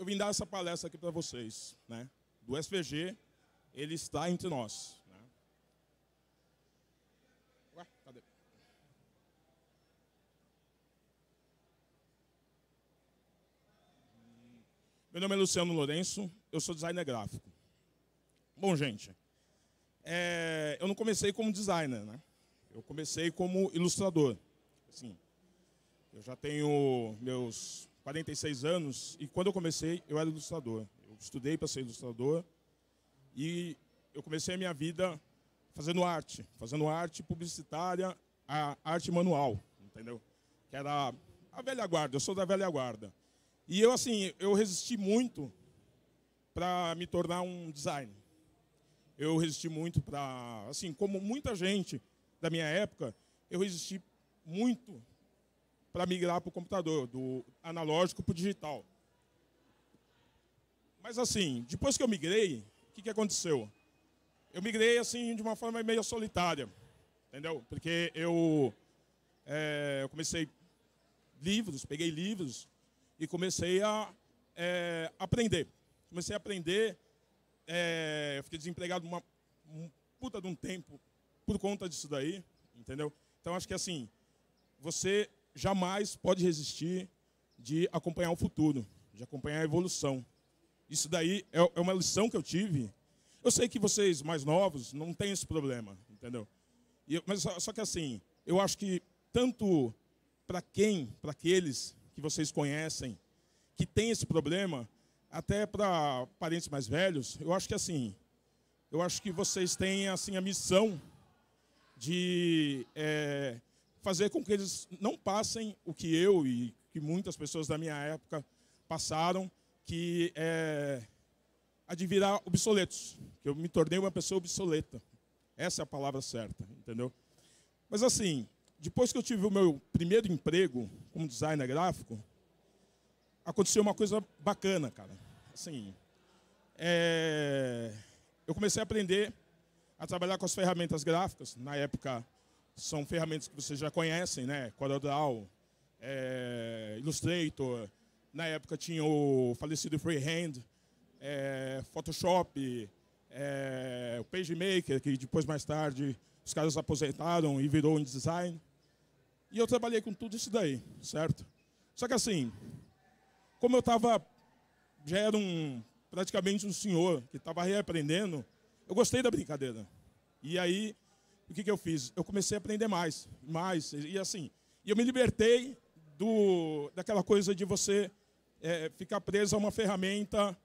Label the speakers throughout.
Speaker 1: eu vim dar essa palestra aqui para vocês, né? Do SVG, ele está entre nós. Né? Ué, cadê? Meu nome é Luciano Lourenço, eu sou designer gráfico. Bom, gente, é, eu não comecei como designer, né? Eu comecei como ilustrador. Assim, eu já tenho meus 46 anos e quando eu comecei eu era ilustrador. Eu estudei para ser ilustrador e eu comecei a minha vida fazendo arte, fazendo arte publicitária, a arte manual, entendeu? Que era a velha guarda, eu sou da velha guarda. E eu assim, eu resisti muito para me tornar um designer. Eu resisti muito para, assim, como muita gente da minha época, eu resisti muito para migrar para o computador, do analógico para o digital. Mas assim, depois que eu migrei, o que, que aconteceu? Eu migrei assim de uma forma meio solitária, entendeu? Porque eu, é, eu comecei livros, peguei livros e comecei a é, aprender. Comecei a aprender, é, eu fiquei desempregado uma um puta de um tempo por conta disso daí, entendeu? Então acho que assim, você jamais pode resistir de acompanhar o futuro, de acompanhar a evolução. Isso daí é, é uma lição que eu tive. Eu sei que vocês mais novos não têm esse problema, entendeu? E, mas só, só que assim, eu acho que tanto para quem, para aqueles que vocês conhecem, que tem esse problema, até para parentes mais velhos, eu acho que assim, eu acho que vocês têm assim a missão de é, fazer com que eles não passem o que eu e que muitas pessoas da minha época passaram, que é a de virar obsoletos, que eu me tornei uma pessoa obsoleta. Essa é a palavra certa, entendeu? Mas assim, depois que eu tive o meu primeiro emprego como designer gráfico, aconteceu uma coisa bacana, cara. Assim, é... eu comecei a aprender a trabalhar com as ferramentas gráficas. Na época, são ferramentas que vocês já conhecem, né? CorelDRAW, é, Illustrator. Na época tinha o falecido Freehand, é, Photoshop, é, o PageMaker, que depois, mais tarde, os caras aposentaram e virou um design. E eu trabalhei com tudo isso daí, certo? Só que assim, como eu estava, já era um, praticamente um senhor que estava reaprendendo, eu gostei da brincadeira. E aí o que, que eu fiz? Eu comecei a aprender mais, mais, e assim, e eu me libertei do, daquela coisa de você é, ficar preso a uma ferramenta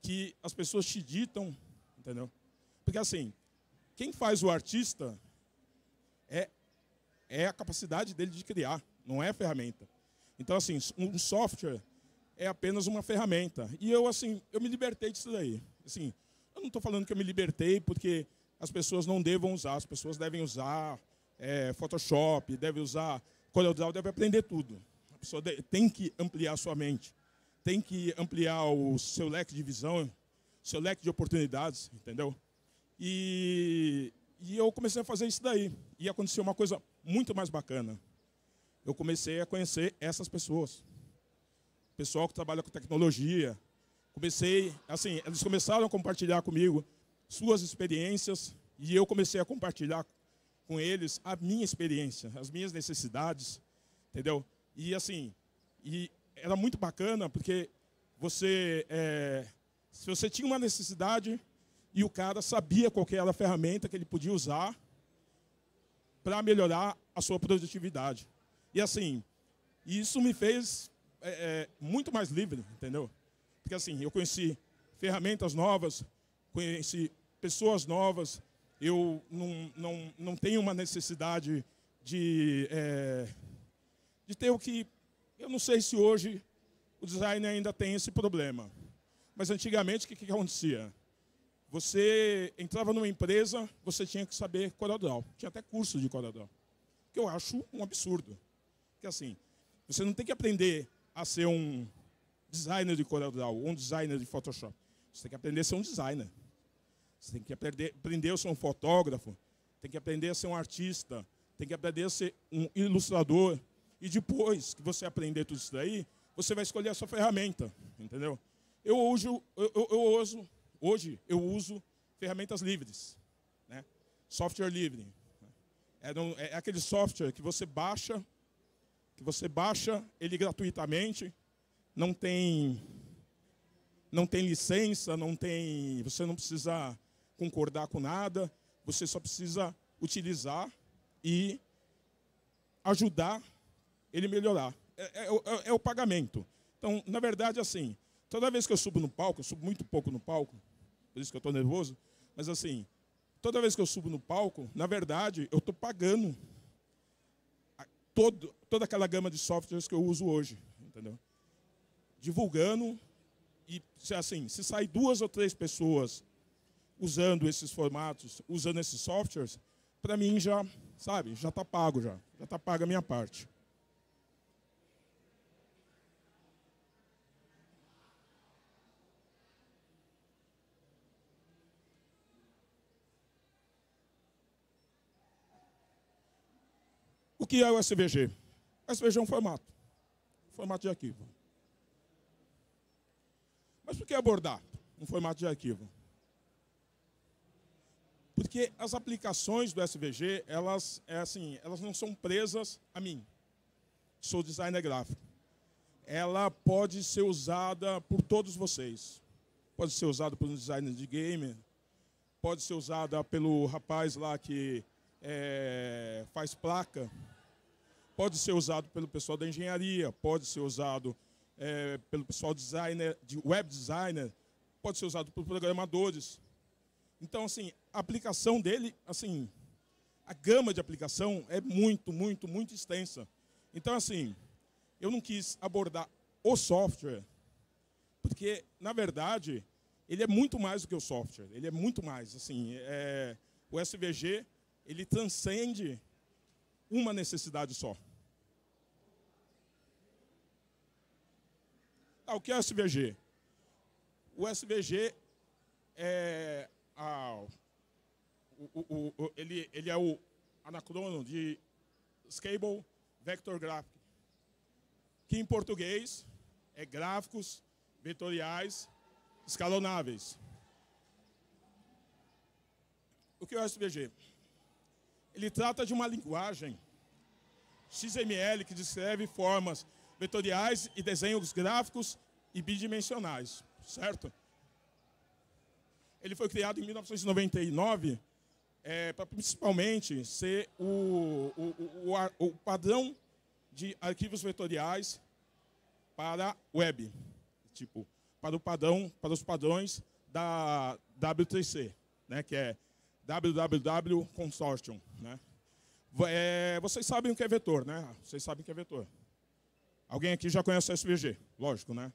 Speaker 1: que as pessoas te ditam, entendeu? Porque assim, quem faz o artista é, é a capacidade dele de criar, não é a ferramenta. Então, assim, um software é apenas uma ferramenta. E eu, assim, eu me libertei disso daí. Assim, eu não estou falando que eu me libertei porque as pessoas não devam usar. As pessoas devem usar é, Photoshop, devem usar CorelDRAW, devem aprender tudo. A pessoa tem que ampliar a sua mente, tem que ampliar o seu leque de visão, seu leque de oportunidades, entendeu? E, e eu comecei a fazer isso daí. E aconteceu uma coisa muito mais bacana. Eu comecei a conhecer essas pessoas. Pessoal que trabalha com tecnologia. Comecei, assim, eles começaram a compartilhar comigo suas experiências e eu comecei a compartilhar com eles a minha experiência, as minhas necessidades, entendeu? E assim, e era muito bacana porque você, é, se você tinha uma necessidade e o cara sabia qual era a ferramenta que ele podia usar para melhorar a sua produtividade. E assim, isso me fez é, é, muito mais livre, entendeu? Porque assim, eu conheci ferramentas novas, conheci pessoas novas. Eu não, não, não tenho uma necessidade de, é, de ter o que. Eu não sei se hoje o design ainda tem esse problema. Mas antigamente o que, que acontecia? Você entrava numa empresa, você tinha que saber CorelDRAW. Tinha até curso de CorelDRAW. Que eu acho um absurdo. Que assim, você não tem que aprender a ser um designer de CorelDRAW ou um designer de Photoshop. Você tem que aprender a ser um designer. Você tem que aprender, aprender a ser um fotógrafo, tem que aprender a ser um artista, tem que aprender a ser um ilustrador. E depois que você aprender tudo isso daí, você vai escolher a sua ferramenta, entendeu? Eu uso, eu, eu, eu uso, hoje eu uso ferramentas livres, né? software livre. É, é aquele software que você baixa, que você baixa ele gratuitamente, não tem, não tem licença, não tem, você não precisa concordar com nada, você só precisa utilizar e ajudar ele melhorar. É, é, é, é, o pagamento. Então, na verdade, assim, toda vez que eu subo no palco, eu subo muito pouco no palco, por isso que eu estou nervoso, mas assim, toda vez que eu subo no palco, na verdade, eu estou pagando todo, toda aquela gama de softwares que eu uso hoje, entendeu? Divulgando e se assim, se sair duas ou três pessoas usando esses formatos, usando esses softwares, para mim já, sabe, já está pago já, já está paga a minha parte. O que é o SVG? O SVG é um formato, formato de arquivo. Mas por que abordar um formato de arquivo? Porque as aplicações do SVG, elas, é assim, elas não são presas a mim. Sou designer gráfico. Ela pode ser usada por todos vocês. Pode ser usada por um designer de game, pode ser usada pelo rapaz lá que é, faz placa, pode ser usado pelo pessoal da engenharia, pode ser usado é, pelo pessoal designer, de web designer, pode ser usado por programadores. Então, assim, a aplicação dele, assim, a gama de aplicação é muito, muito, muito extensa. Então, assim, eu não quis abordar o software, porque, na verdade, ele é muito mais do que o software. Ele é muito mais. Assim, é, o SVG, ele transcende uma necessidade só. Ah, o que é o SVG? O SVG é a, o, o, o, ele, ele é o anacrono de Scalable Vector Graphic, que em português é gráficos vetoriais escalonáveis. O que é o SVG? Ele trata de uma linguagem XML que descreve formas vetoriais e desenhos gráficos e bidimensionais, certo? Ele foi criado em 1999 é, para principalmente ser o, o, o, o, padrão de arquivos vetoriais para web, tipo para o padrão, para os padrões da W3C, né, que é www Consortium, né? É, vocês sabem o que é vetor, né? Vocês sabem o que é vetor. Alguém aqui já conhece o SVG? Lógico, né?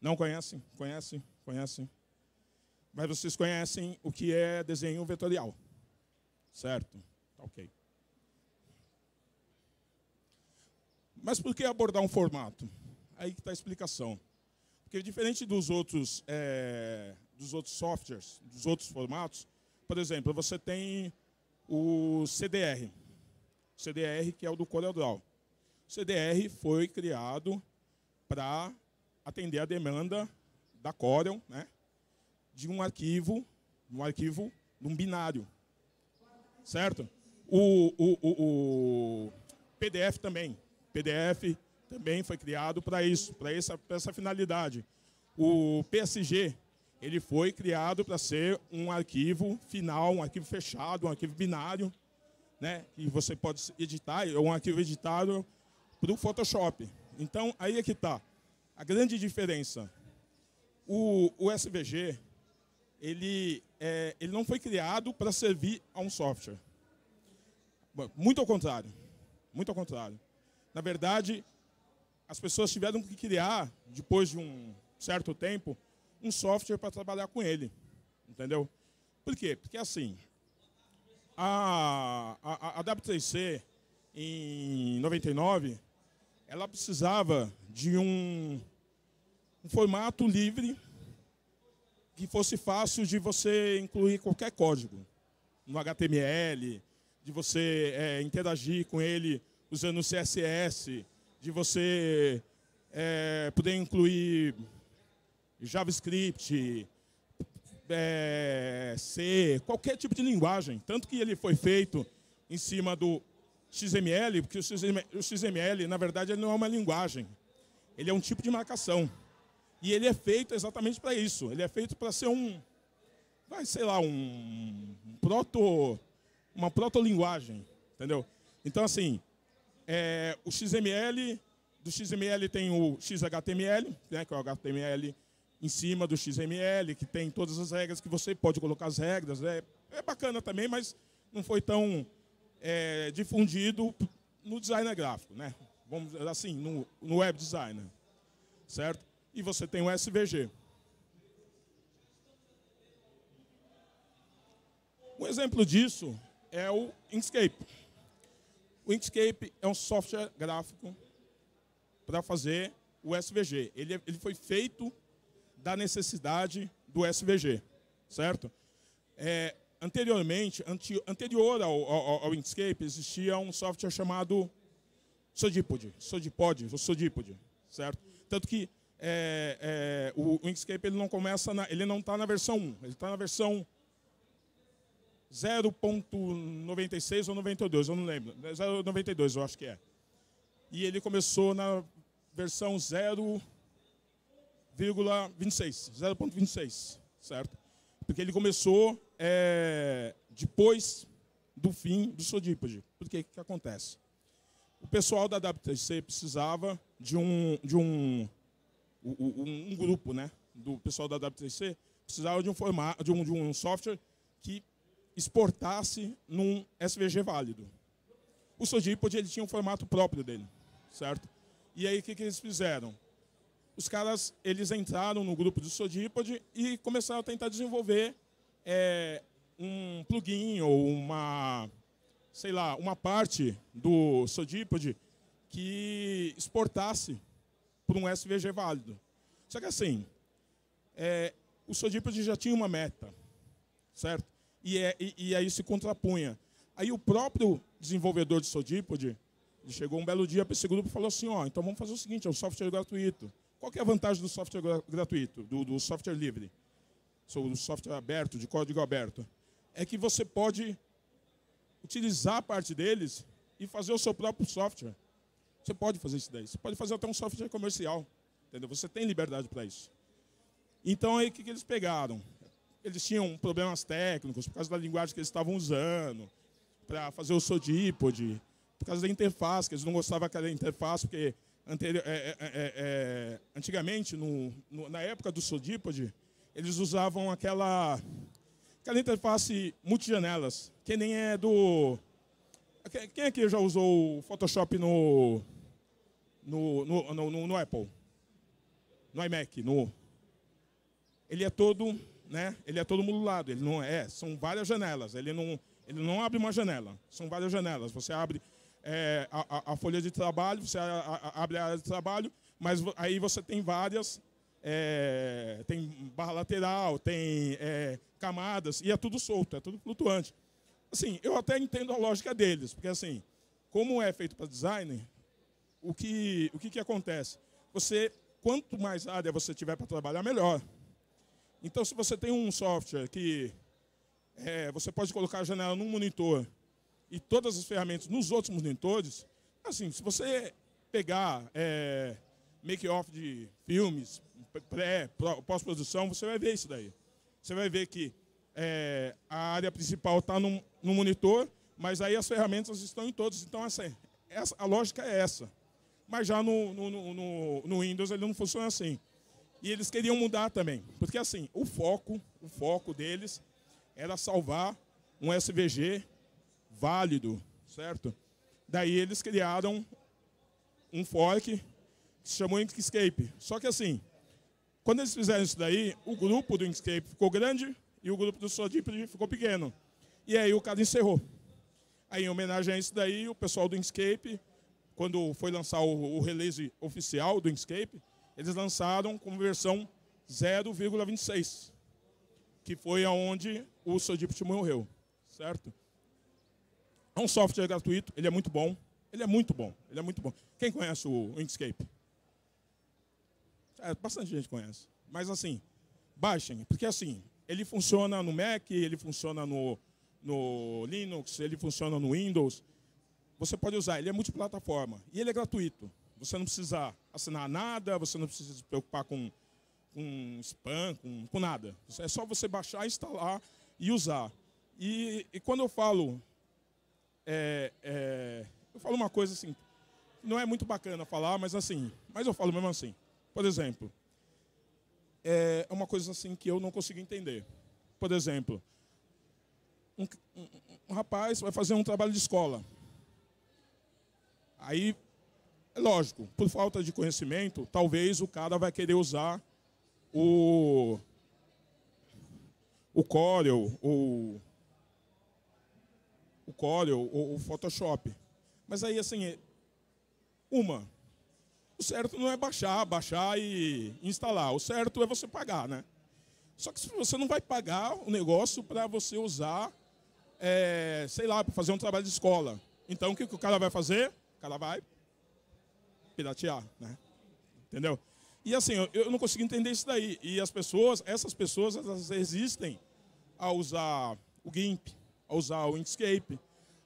Speaker 1: Não conhecem? Conhecem? Conhecem? Mas vocês conhecem o que é desenho vetorial. Certo? Ok. Mas por que abordar um formato? Aí que está a explicação. Porque diferente dos outros, é, dos outros softwares, dos outros formatos, por exemplo, você tem o CDR. CDR, que é o do CorelDRAW. O CDR foi criado para atender a demanda da Corel, né? De um arquivo, um arquivo, um binário. Certo? O, o, o, o PDF também. PDF também foi criado para isso, para essa, essa finalidade. O PSG, ele foi criado para ser um arquivo final, um arquivo fechado, um arquivo binário, né? E você pode editar, é um arquivo editado para o Photoshop. Então, aí é que está. A grande diferença. O, o SVG, ele, é, ele não foi criado para servir a um software. Muito ao contrário. Muito ao contrário. Na verdade, as pessoas tiveram que criar, depois de um certo tempo, um software para trabalhar com ele. Entendeu? Por quê? Porque assim, a, a, a W3C, em 99, ela precisava de um, um formato livre que fosse fácil de você incluir qualquer código no HTML, de você é, interagir com ele usando o CSS, de você é, poder incluir JavaScript, é, C, qualquer tipo de linguagem. Tanto que ele foi feito em cima do XML, porque o XML, na verdade, ele não é uma linguagem. Ele é um tipo de marcação. E ele é feito exatamente para isso. Ele é feito para ser um, vai, sei lá, um, um proto, uma proto-linguagem, entendeu? Então, assim, é, o XML, do XML tem o XHTML, né, que é o HTML em cima do XML, que tem todas as regras, que você pode colocar as regras. É, é bacana também, mas não foi tão é, difundido no designer gráfico, né? Vamos assim, no, no web designer, certo? E você tem o SVG. Um exemplo disso é o Inkscape. O Inkscape é um software gráfico para fazer o SVG. Ele, é, ele foi feito da necessidade do SVG, certo? É, anteriormente, anti, anterior ao, ao, ao, Inkscape, existia um software chamado Sodipod, Sodipod, ou Sodipod, certo? Tanto que é, é, o, o, Inkscape ele não começa, na, ele não está na versão 1, ele está na versão 0.96 ou 92, eu não lembro, 0.92 eu acho que é. E ele começou na versão 0 0,26, 0,26, certo? Porque ele começou é, depois do fim do Sodipod. Por que que acontece? O pessoal da WTC precisava de um, de um, um, um grupo, né? Do pessoal da WTC precisava de um, formato, de um, de um software que exportasse num SVG válido. O Sodipod ele tinha um formato próprio dele, certo? E aí o que, que eles fizeram? os caras eles entraram no grupo do Sodipod e começaram a tentar desenvolver é, um plugin ou uma, sei lá, uma parte do Sodipod que exportasse por um SVG válido. Só que assim, é, o Sodipod já tinha uma meta, certo? E, é, e, e, aí se contrapunha. Aí o próprio desenvolvedor de Sodipod chegou um belo dia para esse grupo e falou assim, ó, então vamos fazer o seguinte, é um software gratuito. Qual é a vantagem do software gratuito, do, do software livre, do software aberto, de código aberto? É que você pode utilizar parte deles e fazer o seu próprio software. Você pode fazer isso daí. Você pode fazer até um software comercial. Entendeu? Você tem liberdade para isso. Então, aí, o que, que eles pegaram? Eles tinham problemas técnicos por causa da linguagem que eles estavam usando para fazer o Sodipod, por causa da interface, que eles não gostavam daquela interface, porque anterior, é é, é, é, é, antigamente, no, no, na época do Sodipod, eles usavam aquela, aquela interface multijanelas, que nem é do... Quem aqui já usou o Photoshop no, no, no, no, no Apple? No iMac? No, ele é todo, né? Ele é todo modulado. Ele não é. São várias janelas. Ele não, ele não abre uma janela. São várias janelas. Você abre é, a, a, folha de trabalho, você abre a área de trabalho, mas aí você tem várias, é, tem barra lateral, tem é, camadas, e é tudo solto, é tudo flutuante. Assim, eu até entendo a lógica deles, porque assim, como é feito para design, o que, o que, que acontece? Você, quanto mais área você tiver para trabalhar, melhor. Então, se você tem um software que é, você pode colocar a janela num monitor e todas as ferramentas nos outros monitores, assim, se você pegar é, make-off de filmes, pré, pós-produção, você vai ver isso daí. Você vai ver que é, a área principal está no, monitor, mas aí as ferramentas estão em todos. Então, essa, essa, a lógica é essa. Mas já no, no, no, no Windows ele não funciona assim. E eles queriam mudar também. Porque assim, o foco, o foco deles era salvar um SVG válido, certo? Daí eles criaram um fork que se chamou Inkscape. Só que assim, quando eles fizeram isso daí, o grupo do Inkscape ficou grande e o grupo do Sodiprid ficou pequeno. E aí o cara encerrou. Aí, em homenagem a isso daí, o pessoal do Inkscape, quando foi lançar o, o release oficial do Inkscape, eles lançaram como versão 0,26, que foi aonde o Sodiprid morreu, certo? É um software gratuito, ele é muito bom. Ele é muito bom, ele é muito bom. Quem conhece o Inkscape? É, bastante gente conhece. Mas assim, baixem, porque assim, ele funciona no Mac, ele funciona no, no Linux, ele funciona no Windows. Você pode usar, ele é multiplataforma e ele é gratuito. Você não precisa assinar nada, você não precisa se preocupar com, com spam, com, com nada. É só você baixar, instalar e usar. E, e quando eu falo, é, é, eu falo uma coisa assim, não é muito bacana falar, mas assim, mas eu falo mesmo assim. Por exemplo, é uma coisa assim que eu não consigo entender. Por exemplo, um, um, um rapaz vai fazer um trabalho de escola. Aí, é lógico, por falta de conhecimento, talvez o cara vai querer usar o o Corel, ou o Corel, ou o Photoshop. Mas aí, assim, uma, o certo não é baixar, baixar e instalar. O certo é você pagar, né? Só que você não vai pagar o negócio para você usar, é, sei lá, para fazer um trabalho de escola. Então, o que, que o cara vai fazer? Cara vai piratear, né? Entendeu? E assim, eu, eu não consigo entender isso daí. E as pessoas, essas pessoas, elas resistem a usar o GIMP, a usar o Inkscape,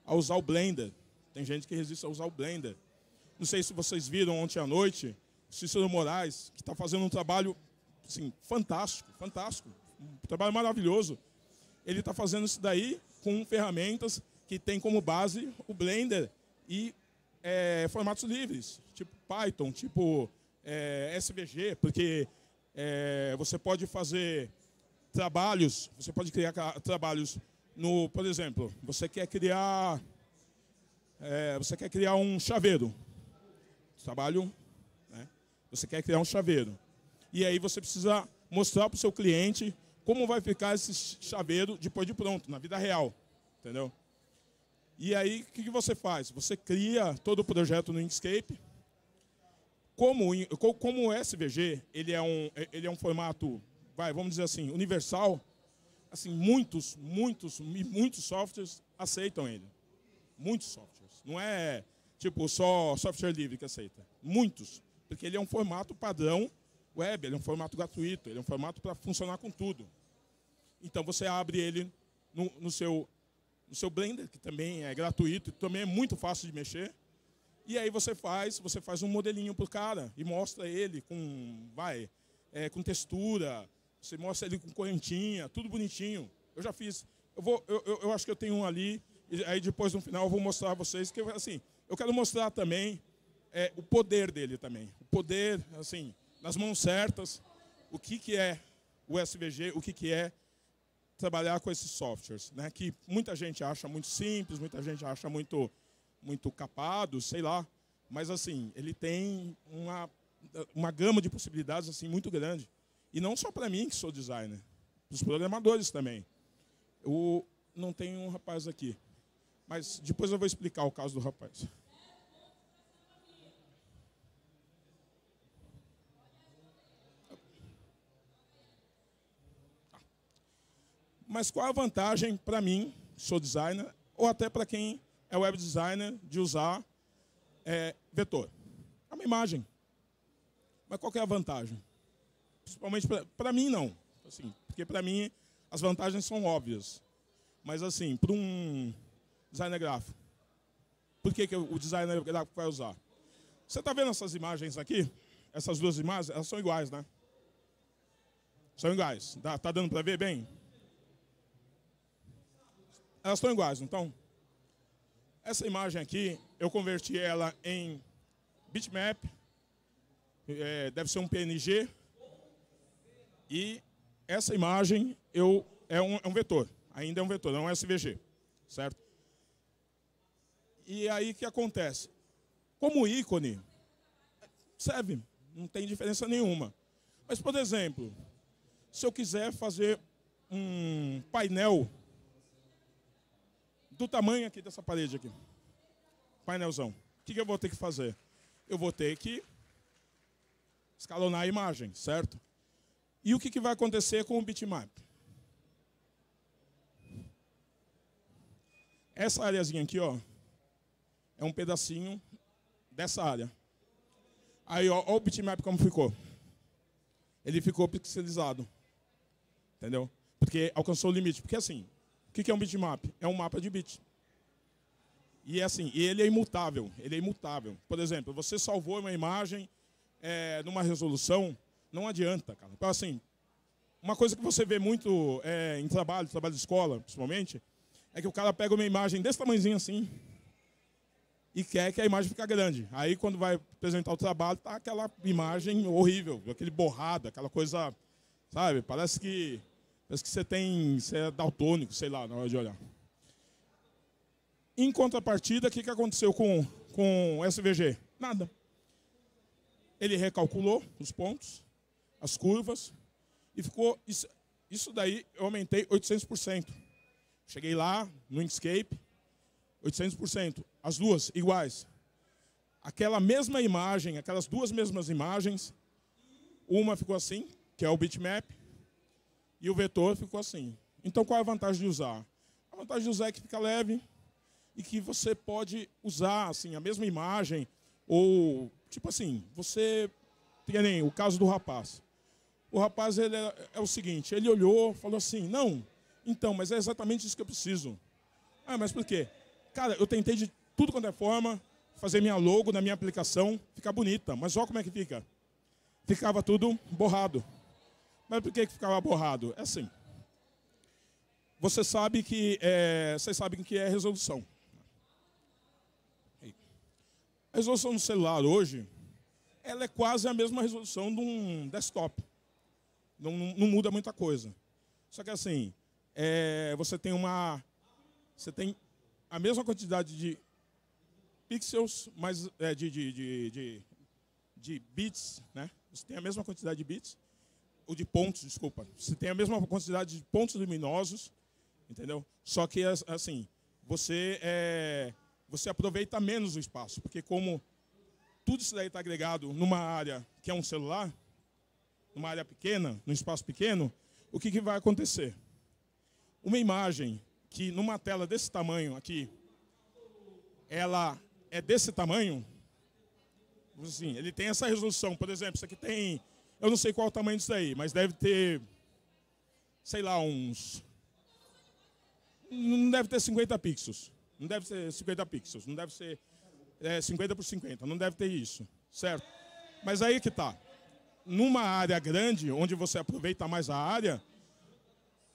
Speaker 1: a usar o Blender. Tem gente que resiste a usar o Blender. Não sei se vocês viram ontem à noite, o Cícero Moraes, que está fazendo um trabalho assim, fantástico, fantástico, um trabalho maravilhoso. Ele está fazendo isso daí com ferramentas que tem como base o Blender e é, formatos livres, tipo Python, tipo é, SVG, porque é, você pode fazer trabalhos, você pode criar trabalhos no, por exemplo, você quer criar, é, você quer criar um chaveiro, trabalho, né? você quer criar um chaveiro. E aí você precisa mostrar para o seu cliente como vai ficar esse chaveiro depois de pronto, na vida real. Entendeu? E aí, o que, que você faz? Você cria todo o projeto no Inkscape. Como, como o SVG, ele é, um, ele é um formato, vai, vamos dizer assim, universal, assim, muitos, muitos, muitos softwares aceitam ele. Muitos softwares. Não é tipo, só software livre que aceita. Muitos. Porque ele é um formato padrão web, ele é um formato gratuito, ele é um formato para funcionar com tudo. Então você abre ele no, no, seu, no seu Blender, que também é gratuito, também é muito fácil de mexer. E aí você faz, você faz um modelinho para o cara e mostra ele com, vai, é, com textura, você mostra ele com correntinha, tudo bonitinho. Eu já fiz. Eu, vou, eu, eu, eu acho que eu tenho um ali, e aí depois no final eu vou mostrar a vocês que assim, eu quero mostrar também é, o poder dele também. O poder, assim, nas mãos certas, o que, que é o SVG, o que, que é trabalhar com esses softwares, né? Que muita gente acha muito simples, muita gente acha muito, muito capado, sei lá. Mas, assim, ele tem uma, uma gama de possibilidades, assim, muito grande. E não só para mim, que sou designer. Os programadores também. Eu não tenho um rapaz aqui. Mas depois eu vou explicar o caso do rapaz. Mas qual a vantagem para mim, sou designer, ou até para quem é web designer, de usar é, vetor? É uma imagem. Mas qual é a vantagem? Principalmente para mim, não. Assim, porque para mim as vantagens são óbvias. Mas assim, para um designer gráfico, por que, que o designer gráfico vai usar? Você está vendo essas imagens aqui? Essas duas imagens, elas são iguais, né? São iguais. Está dando para ver bem? Elas estão iguais, não estão? Essa imagem aqui, eu converti ela em bitmap, é, deve ser um PNG, e essa imagem eu, é, um, é um vetor, ainda é um vetor, não é um SVG, certo? E aí o que acontece? Como ícone, serve, não tem diferença nenhuma. Mas, por exemplo, se eu quiser fazer um painel do tamanho aqui dessa parede aqui. Painelzão. O que, eu vou ter que fazer? Eu vou ter que escalonar a imagem, certo? E o que, que vai acontecer com o bitmap? Essa areazinha aqui, ó, é um pedacinho dessa área. Aí, ó, ó o bitmap como ficou. ele ficou pixelizado. Entendeu? Porque alcançou o limite. Porque assim, o que é um bitmap? É um mapa de bits. E é assim, ele é imutável, ele é imutável. Por exemplo, você salvou uma imagem é, numa resolução, não adianta, cara. Então, assim, uma coisa que você vê muito é, em trabalho, trabalho de escola, principalmente, é que o cara pega uma imagem desse tamanhozinho assim e quer que a imagem fique grande. Aí, quando vai apresentar o trabalho, tá aquela imagem horrível, aquele borrado, aquela coisa, sabe? Parece que, parece que você tem, você é daltônico, sei lá, na hora de olhar. Em contrapartida, o que, que aconteceu com, com o SVG? Nada. Ele recalculou os pontos, as curvas, e ficou. Isso, isso daí eu aumentei 800%. Cheguei lá no Inkscape, 800%. As duas iguais. Aquela mesma imagem, aquelas duas mesmas imagens, uma ficou assim, que é o bitmap, e o vetor ficou assim. Então qual é a vantagem de usar? A vantagem de usar é que fica leve, e que você pode usar assim a mesma imagem ou tipo assim, você tem o caso do rapaz. O rapaz ele é, é, o seguinte, ele olhou, falou assim: "Não, então, mas é exatamente isso que eu preciso". Ah, mas por quê? Cara, eu tentei de tudo quanto é forma fazer minha logo na minha aplicação ficar bonita, mas olha como é que fica. Ficava tudo borrado. Mas por que, que ficava borrado? É assim. Você sabe que é, vocês sabem que é resolução. A resolução do celular hoje, ela é quase a mesma resolução de um desktop. Não, não, muda muita coisa. Só que assim, é, você tem uma, você tem a mesma quantidade de pixels, mas é, de, de, de, de, de bits, né? Você tem a mesma quantidade de bits, ou de pontos, desculpa. Você tem a mesma quantidade de pontos luminosos, entendeu? Só que assim, você é, você aproveita menos o espaço, porque como tudo isso daí está agregado numa área que é um celular, numa área pequena, num espaço pequeno, o que, que vai acontecer? Uma imagem que numa tela desse tamanho aqui, ela é desse tamanho, assim, ele tem essa resolução, por exemplo, isso aqui tem, eu não sei qual o tamanho disso aí, mas deve ter, sei lá, uns, não deve ter 50 pixels. Não deve ser 50 pixels, não deve ser é, 50 por 50, não deve ter isso, certo? Mas aí que está. Numa área grande, onde você aproveita mais a área,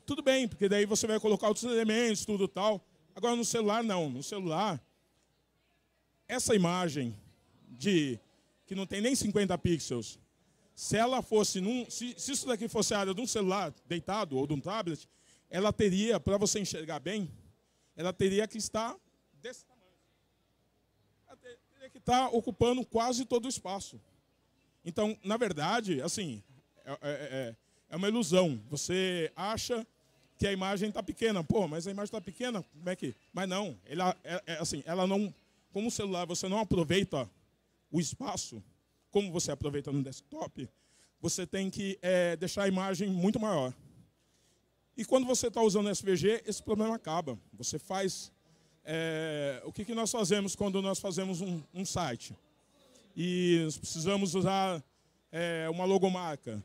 Speaker 1: tudo bem, porque daí você vai colocar outros elementos, tudo tal. Agora no celular não, no celular essa imagem de que não tem nem 50 pixels, se ela fosse num, se, se isso daqui fosse a área de um celular deitado ou de um tablet, ela teria para você enxergar bem, ela teria que estar desse tamanho. Ela teria que estar ocupando quase todo o espaço. Então, na verdade, assim, é, é, é, é uma ilusão. Você acha que a imagem está pequena. Pô, mas a imagem está pequena, como é que... Mas não, ela, é, é, assim, ela não... Como o celular, você não aproveita o espaço como você aproveita no desktop, você tem que é, deixar a imagem muito maior. E quando você está usando SVG, esse problema acaba. Você faz. É, o que, que nós fazemos quando nós fazemos um, um site? E nós precisamos usar é, uma logomarca.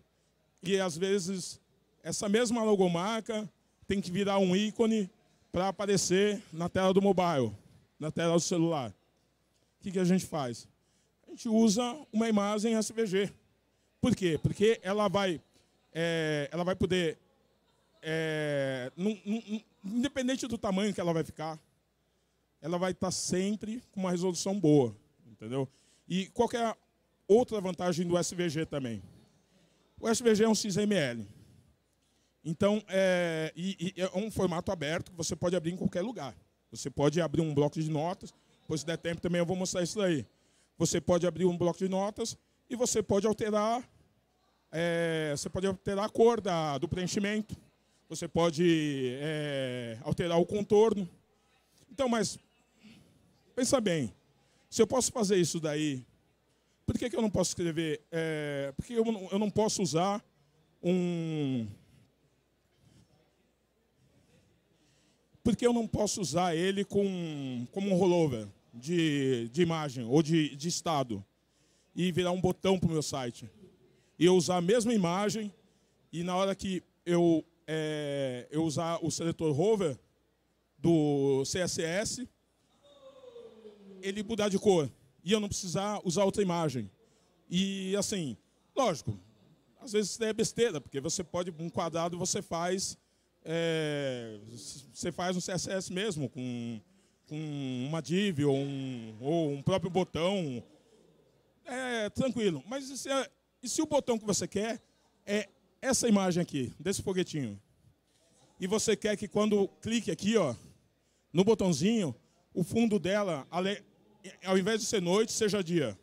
Speaker 1: E às vezes, essa mesma logomarca tem que virar um ícone para aparecer na tela do mobile, na tela do celular. O que, que a gente faz? Gente usa uma imagem SVG. Por quê? Porque ela vai, é, ela vai poder é, independente do tamanho que ela vai ficar, ela vai estar sempre com uma resolução boa, entendeu? E qual é a outra vantagem do SVG também? O SVG é um XML. Então, é, e, e é um formato aberto que você pode abrir em qualquer lugar. Você pode abrir um bloco de notas, pois se der tempo também eu vou mostrar isso aí. Você pode abrir um bloco de notas e você pode alterar, é, você pode alterar a cor da, do preenchimento. Você pode é, alterar o contorno. Então, mas pensa bem, se eu posso fazer isso daí, por que, que eu não posso escrever? É, por que eu, eu não posso usar um. Por que eu não posso usar ele com, como um rollover de, de imagem ou de, de estado e virar um botão para o meu site? e eu usar a mesma imagem e na hora que eu, é, eu usar o seletor hover do CSS, ele mudar de cor e eu não precisar usar outra imagem. E assim, lógico, às vezes isso é besteira, porque você pode, um quadrado você faz, é, você faz um CSS mesmo, com, com uma div ou um, ou um próprio botão, é tranquilo. Mas se, e se o botão que você quer é essa imagem aqui, desse foguetinho? E você quer que quando clique aqui, ó, no botãozinho, o fundo dela, ao invés de ser noite, seja dia.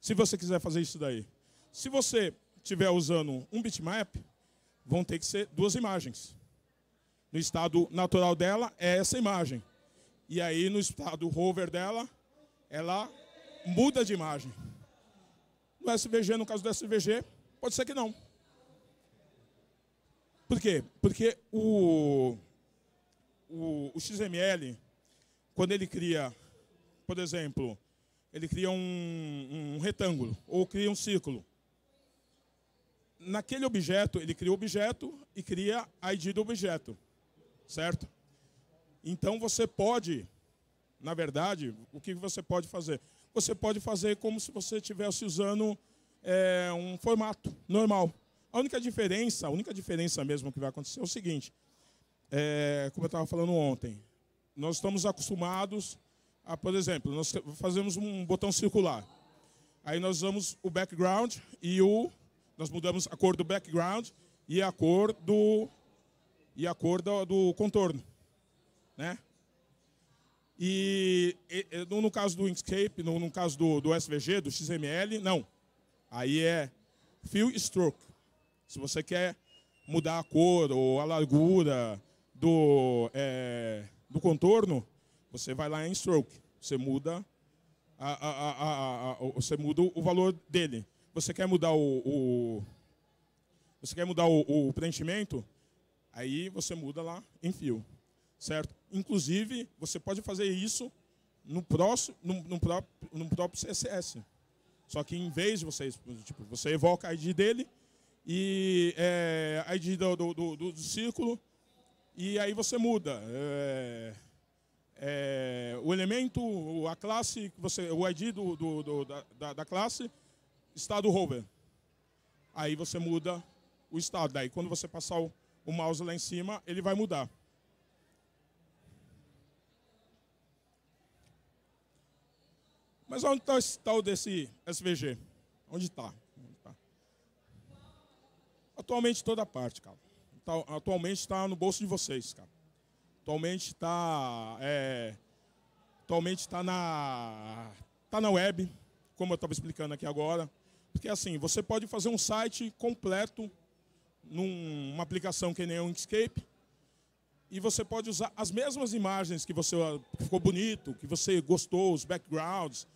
Speaker 1: Se você quiser fazer isso daí. Se você estiver usando um bitmap, vão ter que ser duas imagens. No estado natural dela é essa imagem. E aí no estado hover dela, ela muda de imagem. No SVG, no caso do SVG, pode ser que não. Por quê? Porque o, o, o XML, quando ele cria por exemplo, ele cria um, um retângulo ou cria um círculo. Naquele objeto, ele cria o objeto e cria a ID do objeto, certo? Então você pode, na verdade, o que você pode fazer? Você pode fazer como se você estivesse usando é, um formato normal. A única diferença, a única diferença mesmo que vai acontecer é o seguinte, é, como eu estava falando ontem, nós estamos acostumados ah, por exemplo, nós fazemos um botão circular. Aí nós usamos o background e o nós mudamos a cor do background e a cor do e a cor do, do contorno, né? E, e, no caso do Inkscape, no, no caso do, do SVG, do XML, não. Aí é fill stroke. Se você quer mudar a cor ou a largura do, é, do contorno, você vai lá em stroke, você muda, a, a, a, você muda o valor dele. Você quer mudar o, o você quer mudar o, o, preenchimento, aí você muda lá em fio, certo? Inclusive, você pode fazer isso no, próximo, no, no, próprio, no próprio CSS. Só que em vez de você, tipo, você evoca a ID dele e é, a ID do, do, do, do, círculo e aí você muda. É, é, o elemento, a classe, você, o ID do, do, da, da, classe, estado hover. Aí você muda o estado. Daí quando você passar o, o mouse lá em cima, ele vai mudar. Mas onde está esse tal desse SVG? Onde está? Tá? Atualmente toda parte, cara. Atualmente está no bolso de vocês, cara. Atualmente está é, atualmente está na tá na web, como eu estava explicando aqui agora, porque assim você pode fazer um site completo numa aplicação que nem o Inkscape e você pode usar as mesmas imagens que você ficou bonito, que você gostou, os backgrounds,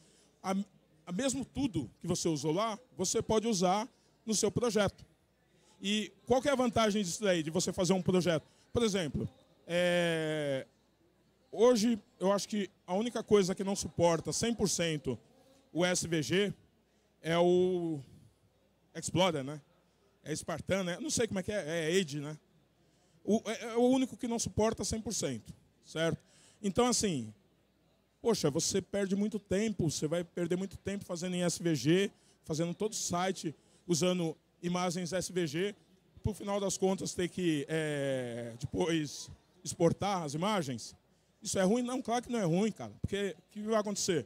Speaker 1: a, a mesmo tudo que você usou lá, você pode usar no seu projeto. E qual é a vantagem disso daí, de você fazer um projeto? Por exemplo, é, hoje, eu acho que a única coisa que não suporta 100% o SVG é o Explorer, né? É Spartan, né? Não sei como é que é, é Age, né? O, é, é o único que não suporta 100%, certo? Então, assim, poxa, você perde muito tempo, você vai perder muito tempo fazendo em SVG, fazendo todo o site, usando imagens SVG, por final das contas ter que é, depois exportar as imagens. Isso é ruim? Não, claro que não é ruim, cara. Porque o que vai acontecer?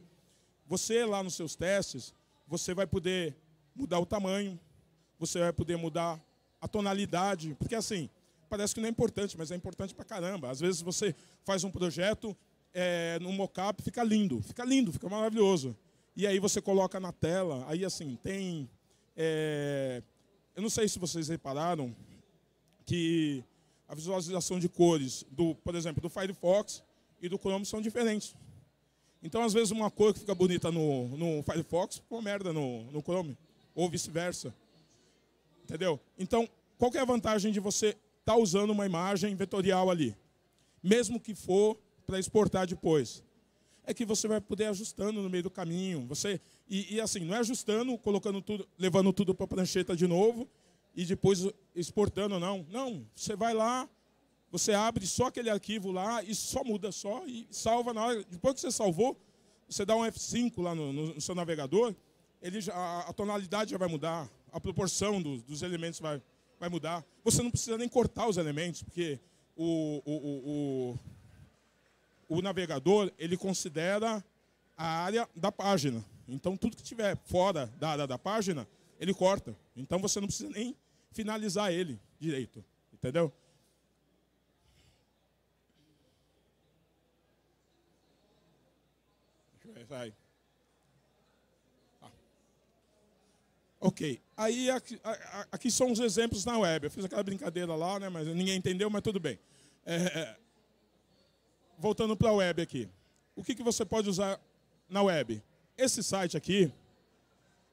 Speaker 1: Você lá nos seus testes, você vai poder mudar o tamanho, você vai poder mudar a tonalidade, porque assim, parece que não é importante, mas é importante pra caramba. Às vezes você faz um projeto é, no mockup, fica lindo, fica lindo, fica maravilhoso. E aí você coloca na tela, aí assim, tem. É, eu não sei se vocês repararam que a visualização de cores, do, por exemplo, do Firefox e do Chrome são diferentes. Então, às vezes, uma cor que fica bonita no, no Firefox ficou merda no, no Chrome, ou vice-versa. Entendeu? Então, qual é a vantagem de você estar tá usando uma imagem vetorial ali? Mesmo que for para exportar depois. É que você vai poder ajustando no meio do caminho. Você E, e, assim, não é ajustando, colocando tudo, levando tudo para a prancheta de novo e depois exportando, não. Não, você vai lá, você abre só aquele arquivo lá e só muda só e salva na hora. Depois que você salvou, você dá um F5 lá no, no seu navegador, ele já, a, a, tonalidade já vai mudar, a proporção do, dos elementos vai, vai mudar. Você não precisa nem cortar os elementos, porque o, o, o, o, o navegador ele considera a área da página. Então, tudo que tiver fora da área da página, ele corta. Então, você não precisa nem finalizar ele direito. Entendeu? Vai. Ah. Ok. Aí aqui, aqui, são os exemplos na web. Eu fiz aquela brincadeira lá, né, mas ninguém entendeu, mas tudo bem. É, é voltando para a web aqui. O que, que você pode usar na web? Esse site aqui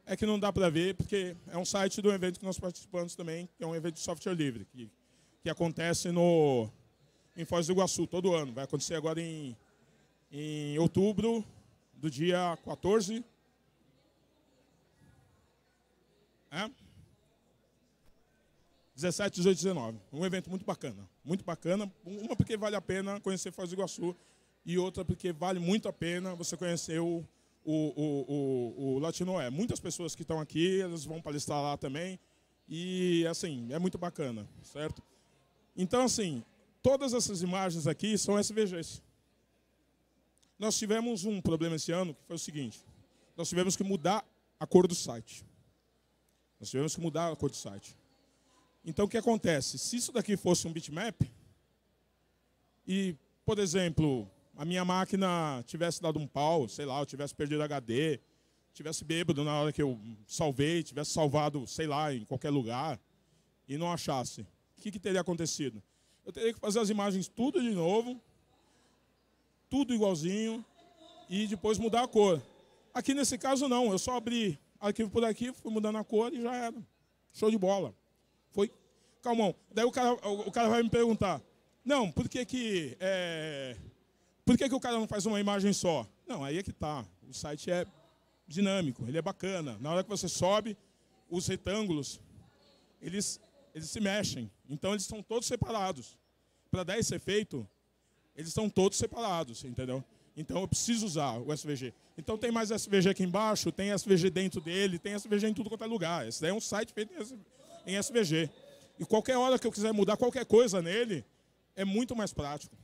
Speaker 1: é que não dá para ver, porque é um site do evento que nós participamos também, que é um evento de software livre, que, que acontece no, em Foz do Iguaçu todo ano. Vai acontecer agora em, em outubro, do dia 14. É? 17, 18, 19. Um evento muito bacana. Muito bacana. Uma porque vale a pena conhecer Foz do Iguaçu e outra porque vale muito a pena você conhecer o, o, o, o, o Latinoé. Muitas pessoas que estão aqui, elas vão palestrar lá também. E, assim, é muito bacana, certo? Então, assim, todas essas imagens aqui são SVGs. Nós tivemos um problema esse ano, que foi o seguinte. Nós tivemos que mudar a cor do site. Nós tivemos que mudar a cor do site. Então, o que acontece? Se isso daqui fosse um bitmap, e, por exemplo, a minha máquina tivesse dado um pau, sei lá, eu tivesse perdido HD, tivesse bêbado na hora que eu salvei, tivesse salvado, sei lá, em qualquer lugar, e não achasse, o que, que teria acontecido? Eu teria que fazer as imagens tudo de novo, tudo igualzinho, e depois mudar a cor. Aqui nesse caso não, eu só abri arquivo por aqui, fui mudando a cor e já era. Show de bola. Foi calmão. Daí o cara, o cara vai me perguntar, não, por que que, é, por que que o cara não faz uma imagem só? Não, aí é que tá. O site é dinâmico, ele é bacana. Na hora que você sobe, os retângulos, eles, eles se mexem. Então eles estão todos separados. Para dar esse efeito, eles estão todos separados, entendeu? Então eu preciso usar o SVG. Então tem mais SVG aqui embaixo, tem SVG dentro dele, tem SVG em tudo quanto é lugar. Esse daí é um site feito em SVG. E qualquer hora que eu quiser mudar qualquer coisa nele, é muito mais prático.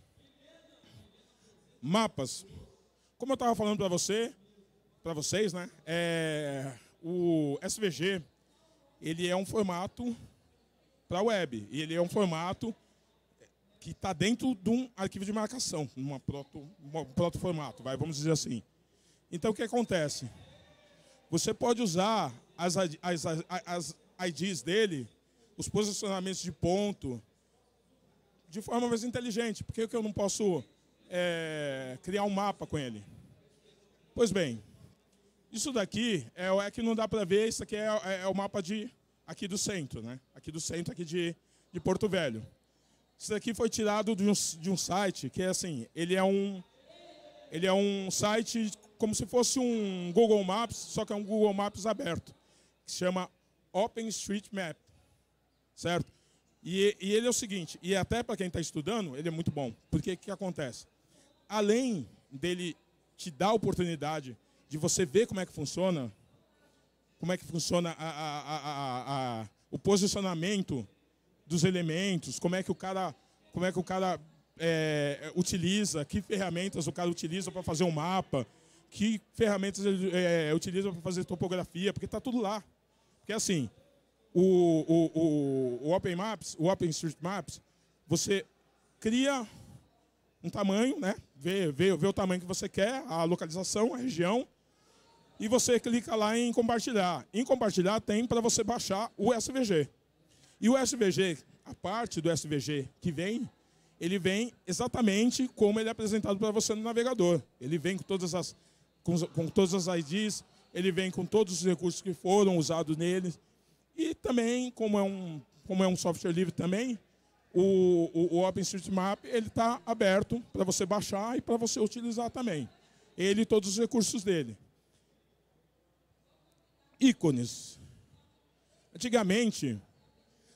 Speaker 1: Mapas. Como eu estava falando para você, para vocês, né? É, o SVG ele é um formato para web. E ele é um formato que está dentro de um arquivo de marcação, uma proto, um proto formato, vamos dizer assim. Então o que acontece? Você pode usar as, as, as, as IDs dele os posicionamentos de ponto de forma mais inteligente. Por que, que eu não posso é, criar um mapa com ele? Pois bem, isso daqui é, é que não dá para ver, isso aqui é, é, é, o mapa de, aqui do centro, né? aqui do centro aqui de, de Porto Velho. Isso daqui foi tirado de um, de um site que é assim, ele é um, ele é um site como se fosse um Google Maps, só que é um Google Maps aberto, que se chama OpenStreetMap certo? E, e ele é o seguinte, e até para quem está estudando, ele é muito bom. Porque o que acontece? Além dele te dar a oportunidade de você ver como é que funciona, como é que funciona a, a, a, o posicionamento dos elementos, como é que o cara, como é que o cara é, utiliza, que ferramentas o cara utiliza para fazer um mapa, que ferramentas ele é, utiliza para fazer topografia, porque está tudo lá. Porque assim, o, o, o, o Open Maps, o OpenStreetMaps, você cria um tamanho, né? Vê, vê, vê o tamanho que você quer, a localização, a região, e você clica lá em compartilhar. Em compartilhar tem para você baixar o SVG. E o SVG, a parte do SVG que vem, ele vem exatamente como ele é apresentado para você no navegador. Ele vem com todas as com, com todas as IDs, ele vem com todos os recursos que foram usados nele. E também, como é um, como é um software livre também, o, o, o OpenStreetMap está aberto para você baixar e para você utilizar também. Ele e todos os recursos dele. ícones. Antigamente,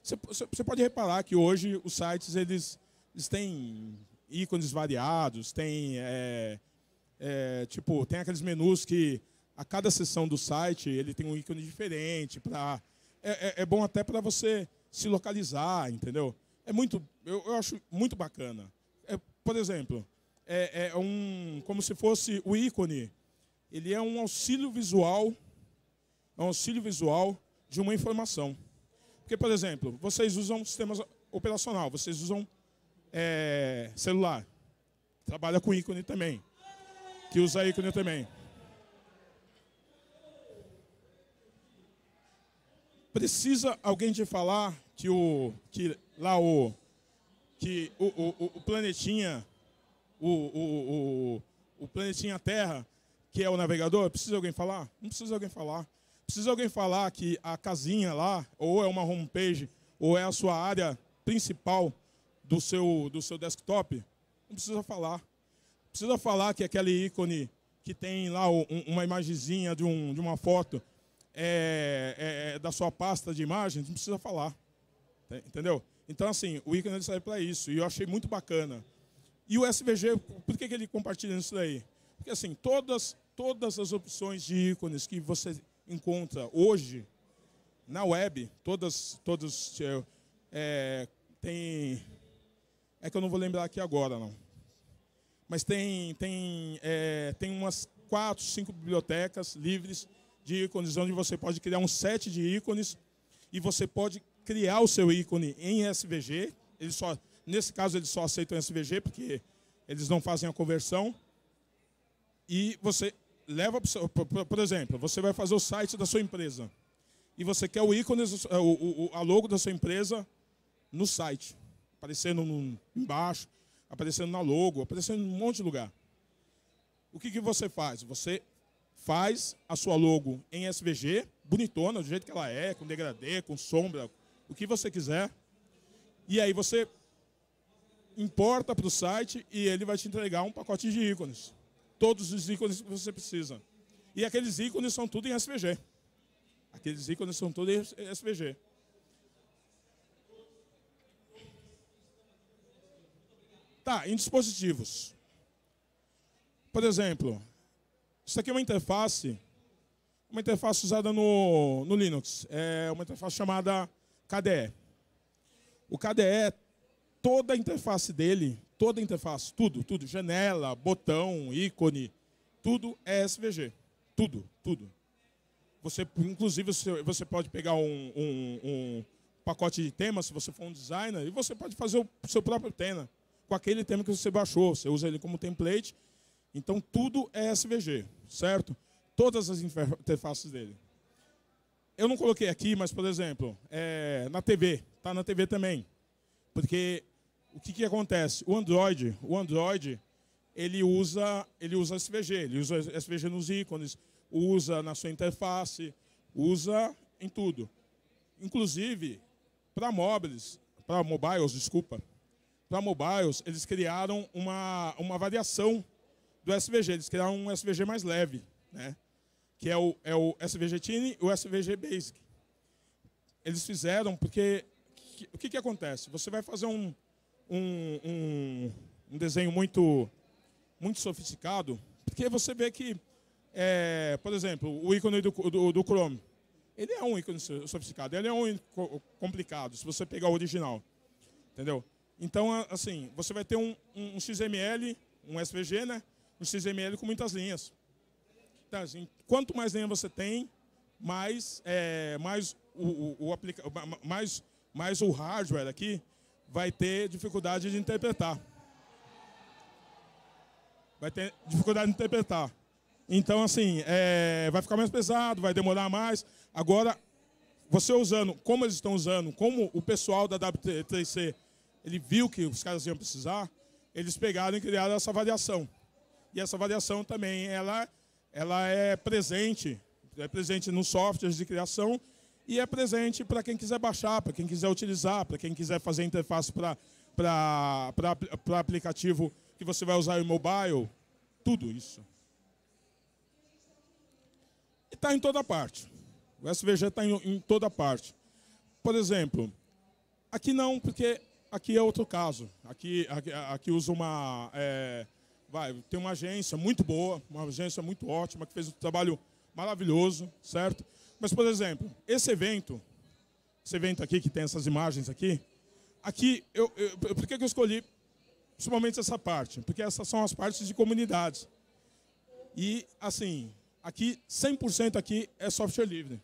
Speaker 1: você pode reparar que hoje os sites eles, eles têm ícones variados, tem é, é, tipo tem aqueles menus que a cada seção do site ele tem um ícone diferente para é, é, é, bom até para você se localizar, entendeu? É muito, eu, eu acho muito bacana. É, por exemplo, é, é, um como se fosse o ícone, ele é um auxílio visual, é um auxílio visual de uma informação. Porque, por exemplo, vocês usam sistemas operacional, vocês usam é, celular, trabalha com ícone também, que usa ícone também. Precisa alguém te falar que o que lá o que o, o, o planetinha o, o, o, o planetinha Terra que é o navegador precisa alguém falar? Não precisa alguém falar. Precisa alguém falar que a casinha lá ou é uma homepage ou é a sua área principal do seu do seu desktop? Não precisa falar. Precisa falar que aquele ícone que tem lá um, uma imagenzinha de, um, de uma foto é, é, é, da sua pasta de imagens, não precisa falar. Entendeu? Então, assim, o ícone serve para isso. E eu achei muito bacana. E o SVG, por que, que ele compartilha isso daí? Porque, assim, todas, todas as opções de ícones que você encontra hoje na web, todas, todas é, é, tem... É que eu não vou lembrar aqui agora, não. Mas tem, tem, é, tem umas quatro, cinco bibliotecas livres de ícones, onde você pode criar um set de ícones e você pode criar o seu ícone em SVG. Ele só, nesse caso, eles só aceitam SVG porque eles não fazem a conversão. E você leva, por exemplo, você vai fazer o site da sua empresa e você quer o ícone, o, o, a logo da sua empresa no site, aparecendo embaixo, aparecendo na logo, aparecendo em um monte de lugar. O que, que você faz? Você faz a sua logo em SVG, bonitona, do jeito que ela é, com degradê, com sombra, o que você quiser. E aí você importa para o site e ele vai te entregar um pacote de ícones. Todos os ícones que você precisa. E aqueles ícones são tudo em SVG. Aqueles ícones são tudo em SVG. Tá, em dispositivos. Por exemplo, isso aqui é uma interface, uma interface usada no, no Linux. É uma interface chamada KDE. O KDE, toda a interface dele, toda a interface, tudo, tudo, janela, botão, ícone, tudo é SVG. Tudo, tudo. Você, inclusive, você pode pegar um, um, um pacote de temas, se você for um designer, e você pode fazer o seu próprio tema com aquele tema que você baixou. Você usa ele como template então tudo é SVG, certo? Todas as interfaces dele. Eu não coloquei aqui, mas, por exemplo, é, na TV, está na TV também. Porque o que, que acontece? O Android, o Android, ele usa, ele usa SVG, ele usa SVG nos ícones, usa na sua interface, usa em tudo. Inclusive, para móveis, para mobiles, desculpa, para mobiles, eles criaram uma, uma variação do SVG. Eles criaram um SVG mais leve, né? que é o, é o SVG Tiny e o SVG Basic. Eles fizeram porque que, o que, que acontece? Você vai fazer um, um, um, um desenho muito, muito sofisticado, porque você vê que, é, por exemplo, o ícone do, do, do, Chrome, ele é um ícone sofisticado, ele é um complicado, se você pegar o original. Entendeu? Então, assim, você vai ter um, um XML, um SVG, né? Um XML com muitas linhas. Então, assim, quanto mais linha você tem, mais, é, mais, o, o, o aplica mais, mais o hardware aqui vai ter dificuldade de interpretar. Vai ter dificuldade de interpretar. Então, assim, é, vai ficar mais pesado, vai demorar mais. Agora, você usando, como eles estão usando, como o pessoal da W3C, ele viu que os caras iam precisar, eles pegaram e criaram essa variação. E essa variação também ela, ela é presente, é presente nos softwares de criação e é presente para quem quiser baixar, para quem quiser utilizar, para quem quiser fazer interface para aplicativo que você vai usar em mobile, tudo isso. E está em toda parte. O SVG está em, em toda parte. Por exemplo, aqui não, porque aqui é outro caso. Aqui, aqui, aqui usa uma. É, vai, tem uma agência muito boa, uma agência muito ótima, que fez um trabalho maravilhoso, certo? Mas, por exemplo, esse evento, esse evento aqui, que tem essas imagens aqui, aqui, eu, eu, por que, eu escolhi principalmente essa parte? Porque essas são as partes de comunidades. E, assim, aqui, 100% aqui é software livre.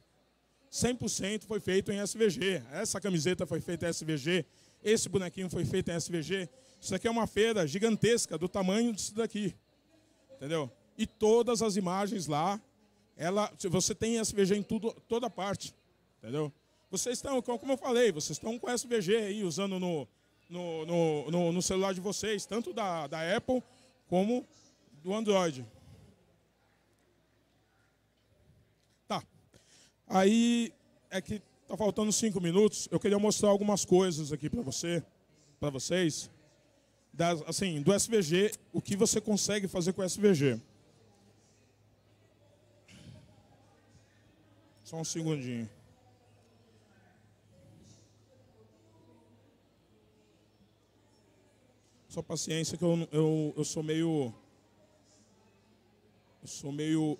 Speaker 1: 100% foi feito em SVG. Essa camiseta foi feita em SVG. Esse bonequinho foi feito em SVG. Isso aqui é uma feira gigantesca do tamanho disso daqui. Entendeu? E todas as imagens lá, ela, você tem SVG em tudo, toda parte. Entendeu? Vocês estão, como eu falei, vocês estão com SVG aí usando no, no, no, no, no celular de vocês, tanto da, da Apple como do Android. Aí é que tá faltando cinco minutos. Eu queria mostrar algumas coisas aqui para você, para vocês, assim, do SVG, o que você consegue fazer com o SVG. Só um segundinho. Só paciência que eu, eu, eu sou meio. Eu sou meio.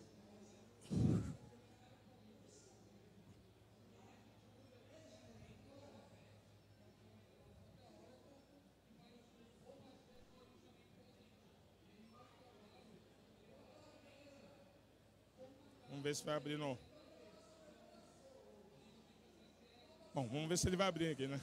Speaker 1: Ver se vai abrir no. Bom, vamos ver se ele vai abrir aqui, né?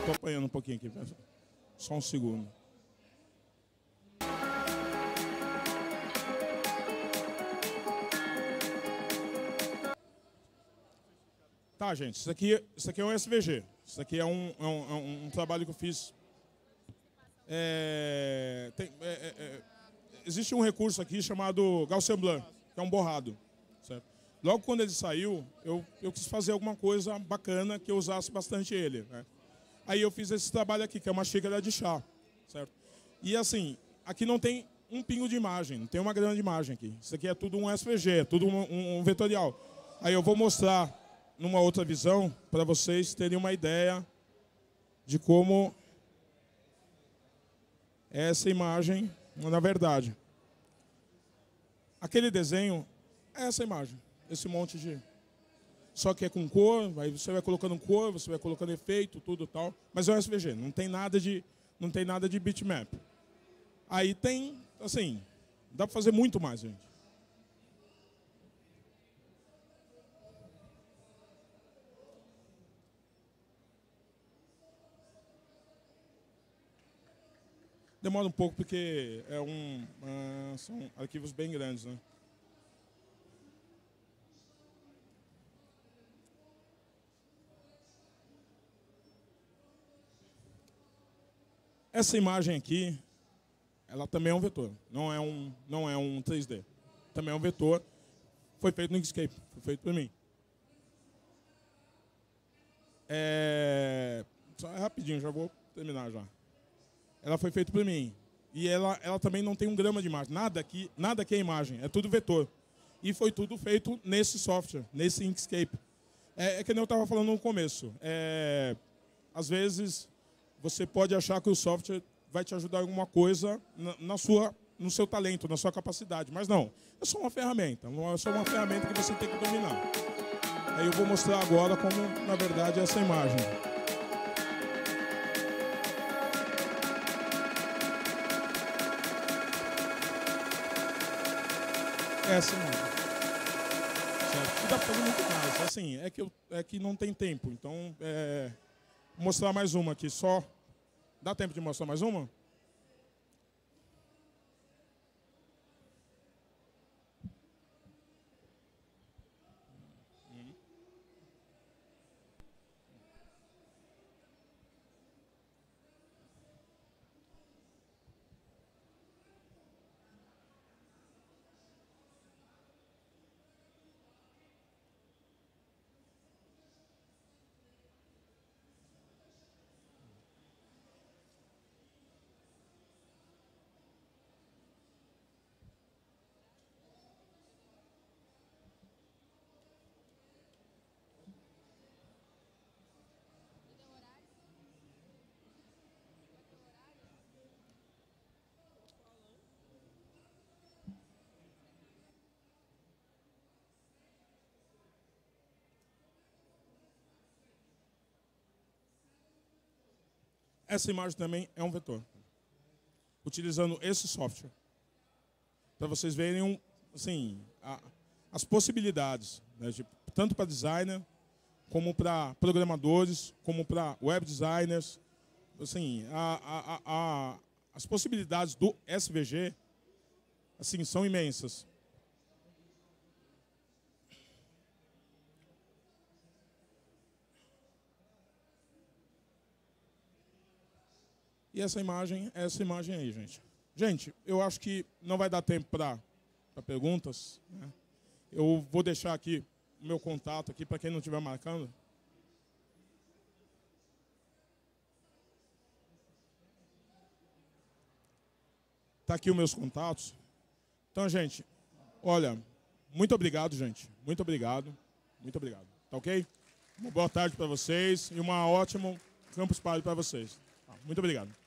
Speaker 1: estou apanhando um pouquinho aqui. Só um segundo. Tá, gente, isso aqui, isso aqui é um SVG. Isso aqui é um, é um, é um, trabalho que eu fiz. É, tem, é, é, é existe um recurso aqui chamado Gaussian Blur, que é um borrado. Certo? Logo quando ele saiu, eu, eu quis fazer alguma coisa bacana que eu usasse bastante ele. Né? Aí eu fiz esse trabalho aqui, que é uma xícara de chá, certo? E assim, aqui não tem um pingo de imagem, não tem uma grande imagem aqui. Isso aqui é tudo um SVG, é tudo um, um, um vetorial. Aí eu vou mostrar numa outra visão para vocês terem uma ideia de como é essa imagem na verdade. Aquele desenho é essa imagem, esse monte de só que é com cor, aí você vai colocando cor, você vai colocando efeito, tudo tal. Mas é um SVG, não tem nada de, não tem nada de bitmap. Aí tem, assim, dá para fazer muito mais, gente. Demora um pouco porque é um, uh, são arquivos bem grandes, né? Essa imagem aqui, ela também é um vetor, não é um, não é um 3D. Também é um vetor, foi feito no Inkscape, foi feito por mim. É, só rapidinho, já vou terminar já. Ela foi feita por mim. E ela, ela também não tem um grama de imagem. Nada aqui, nada aqui é imagem, é tudo vetor. E foi tudo feito nesse software, nesse Inkscape. É, é que nem eu estava falando no começo. É, às vezes você pode achar que o software vai te ajudar em alguma coisa na, sua, no seu talento, na sua capacidade. Mas não, é só uma ferramenta. É só uma ferramenta que você tem que dominar. Aí eu vou mostrar agora como, na verdade, é essa imagem. Essa imagem. Certo? E dá para fazer muito mais. Assim, é que, eu, é que não tem tempo. Então, é, mostrar mais uma aqui só. Dá tempo de mostrar mais uma? Essa imagem também é um vetor. Utilizando esse software. Para vocês verem um, assim, a, as possibilidades, né, de, tanto para designer, como para programadores, como para web designers. Assim, a, a, as possibilidades do SVG assim, são imensas. E essa imagem é essa imagem aí, gente. Gente, eu acho que não vai dar tempo para perguntas. Né? Eu vou deixar aqui o meu contato aqui para quem não estiver marcando. Está aqui os meus contatos. Então, gente, olha, muito obrigado, gente. Muito obrigado. Muito obrigado. Tá ok? Uma boa tarde para vocês e uma ótima Campus Party para vocês. Muito obrigado.